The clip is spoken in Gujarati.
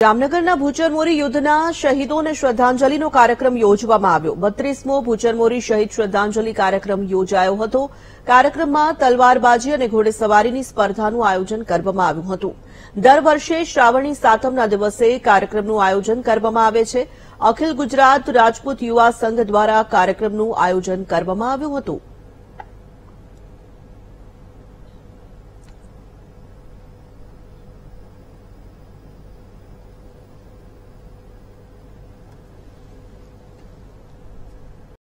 જામનગરના ભૂચરમોરી યુદ્ધના શહીદોને શ્રદ્ધાંજલિનો કાર્યક્રમ યોજવામાં આવ્યો. બત્રીસમો ભૂચરમોરી શહીદ શ્રદ્ધાંજલિ કાર્યક્રમ યોજાયો હતો. કાર્યક્રમમાં તલવારબાજી અને ઘોડેસવારીની સ્પર્ધાનું આયોજન કરવામાં આવ્યું હતું. દર વર્ષે શ્રાવણી સાતમના દિવસે કાર્યક્રમનું આયોજન કરવામાં આવે છે. અખિલ ગુજરાત રાજપૂત યુવા સંઘ દ્વારા કાર્યક્રમનું આયોજન કરવામાં આવ્યું હતું.